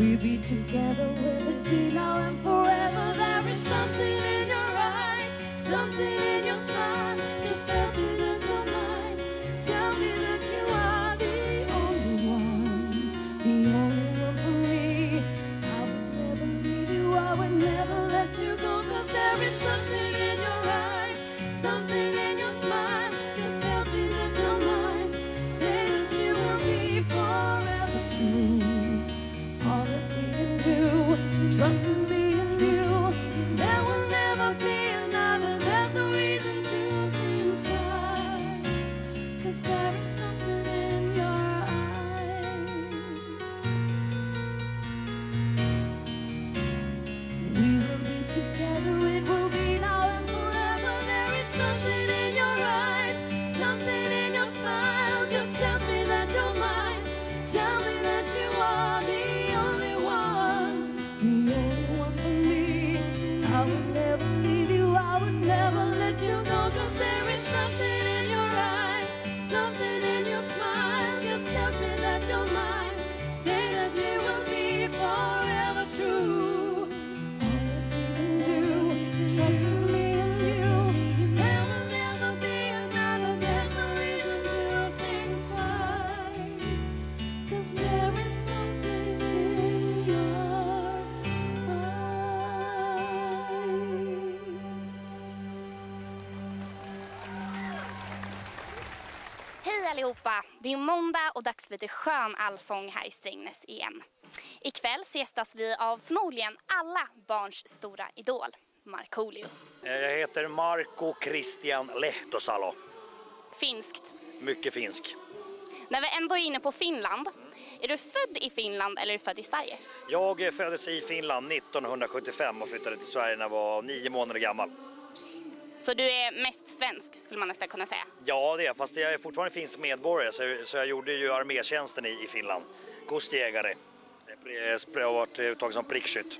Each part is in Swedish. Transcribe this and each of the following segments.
we be together? Will it be now and forever? There is something allihopa! Det är måndag och dags för lite skön allsång här i Strängnäs igen. Ikväll gästas vi av förmodligen alla barns stora idol, Markoolio. Jag heter Marco Christian Lehtosalo. Finskt. Mycket finsk. När vi ändå är inne på Finland, är du född i Finland eller är du född i Sverige? Jag föddes i Finland 1975 och flyttade till Sverige när jag var nio månader gammal. Så du är mest svensk skulle man nästan kunna säga. Ja, det är jag, fast jag är fortfarande finsk medborgare så, så jag gjorde ju armétjänsten i, i Finland. Kustjägare. Jag har varit uttagen som prickskytt.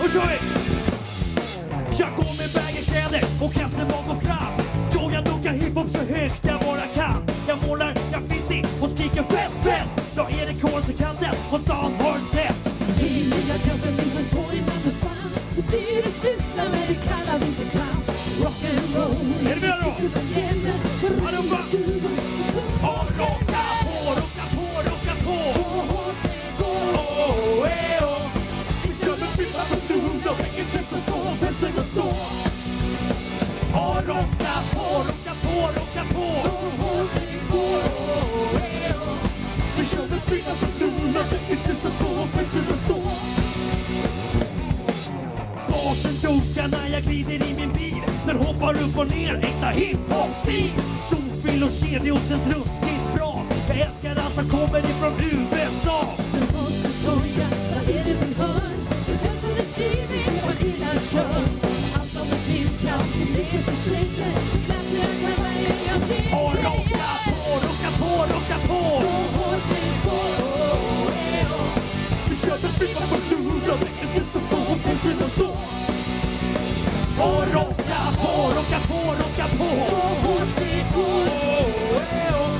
Och kör vi! Jag går med baggy-kläder och kapseln bak och fram. Jag dunkar hiphop så högt jag kör på stund och väcker festen stå, festen att stå. Basen dunkar när jag glider i min bil. Den hoppar upp och ner, äkta hiphop-stil. Solfil och kedjor känns ruskigt bra. Jag älskar allt som kommer ifrån USA. Vi på och. Och rocka på, rocka på, rocka på. Så det går på och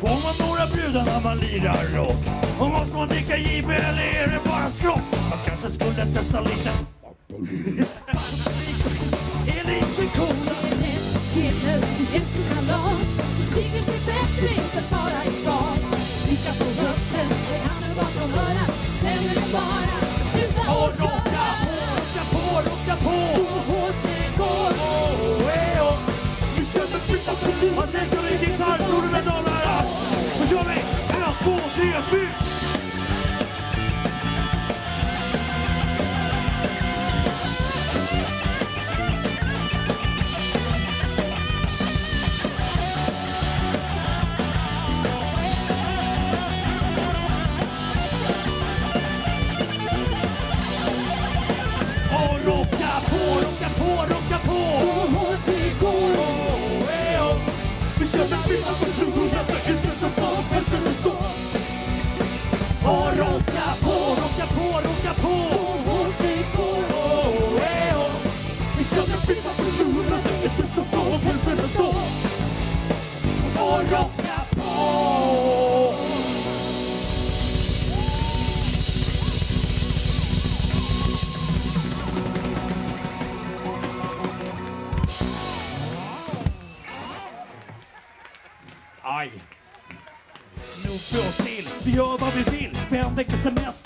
Får man några brudar när man lirar rock? Och måste man dricka JB eller är det bara skrock? Man kanske skulle testa lite. born.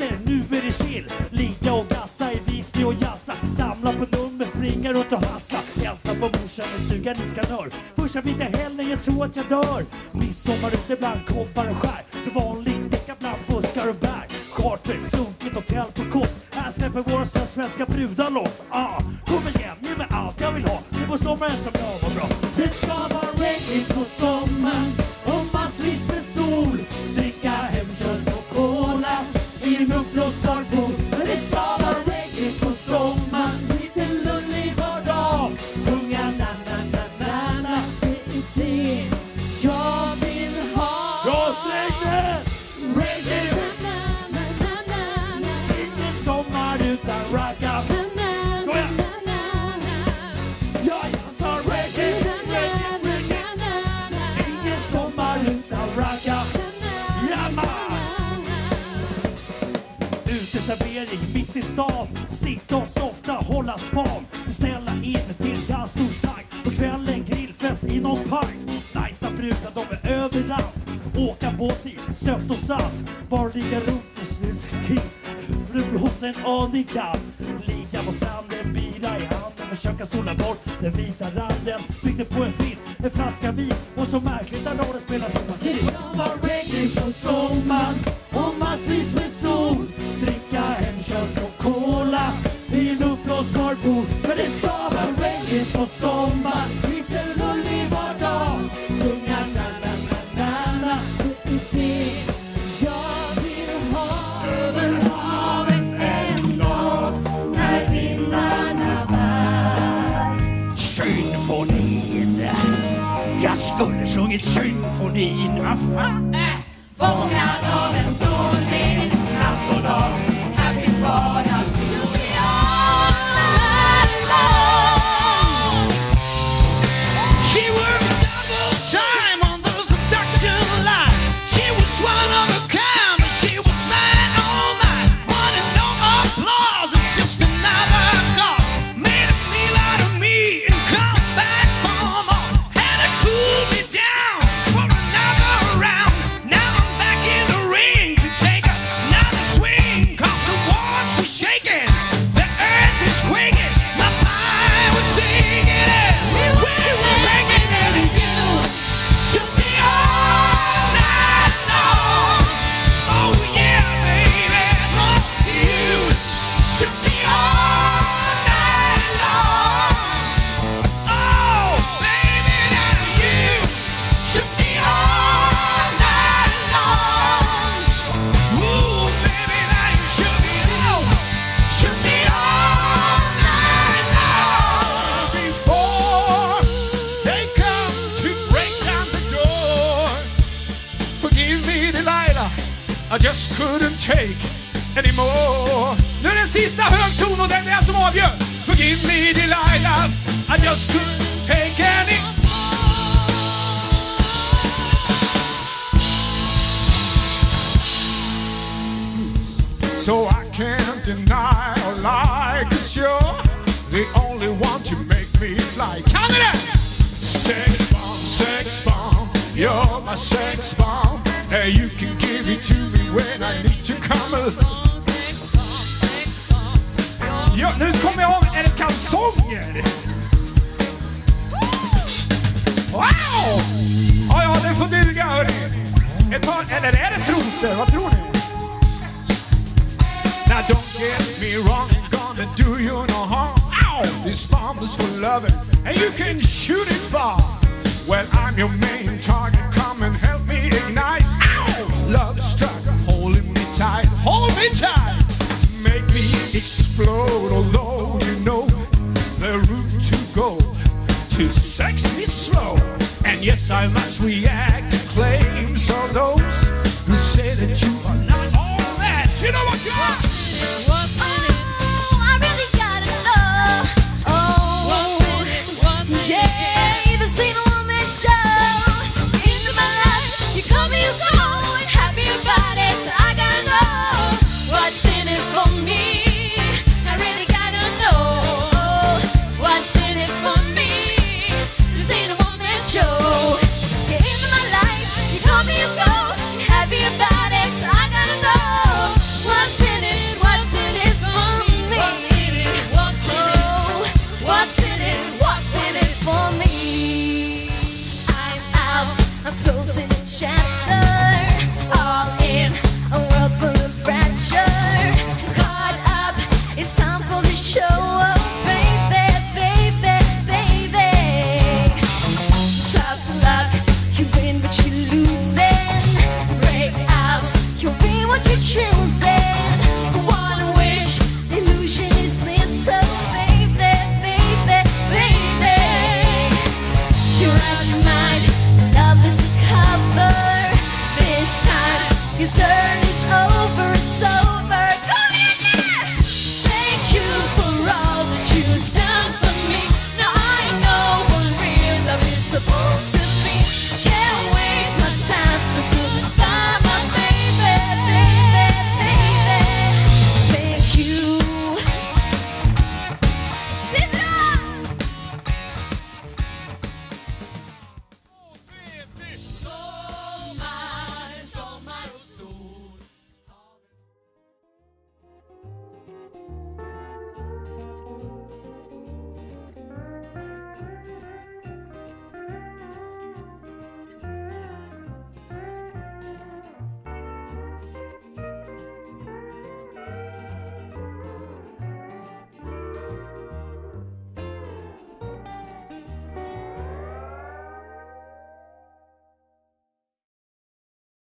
Semester, nu är det chill. Ligga och gassa i Visby och jassa. Samla på nummer, springa runt och hassa. Ensam på morsan i stugan i Skanör. Första vita helgen, jag tror att jag dör. Midsommar ute bland kobbar och skär. Så vanligt däcka bland buskar och bär. Charter, sunkigt hotell på Kos. Här släpper våra svenska brudar loss. Ah, kom igen, ge mig allt jag vill ha. Det på sommaren som jag var bra. Det ska vara reggae på sommaren Servering mitt i stan. Sitta och softa, hålla span. Beställa in till jazztorsdag. På kvällen grillfest i någon park. Najsa brudar, de är överallt. Åka båt i sött och salt. Bara ligga runt i snusskriv. Det blåser en aning kall Ligga på stranden, bira i handen. Försöka sola bort den vita randen. Byggde på en filt, en flaska vin. Och så märkligt när Norre spelar trummor. Det var reggae på sommaren och massvis med sol. Enligt symfonin. Vad som avgör. Forgive me Delilah, I just couldn't take any So I can't deny or lie Cause you're the only one to make me fly Kan ni det? Sex bomb, sex bomb You're my sex bomb And you can give it to me when I need to come along Ja, nu kommer jag ihåg, är det kalsonger? Wow! Ja, ja, det får duga hörni. Ett par, eller är det trosor? Vad tror ni? Now don't get me wrong, I'm gonna do you no harm. Ow! This bomb is for loving, and you can shoot it far. Well, I'm your main target, come and help me ignite. to sex me slow. And yes, I must react to claims of those who say that you are not all that. You know what you are? Seen a woman show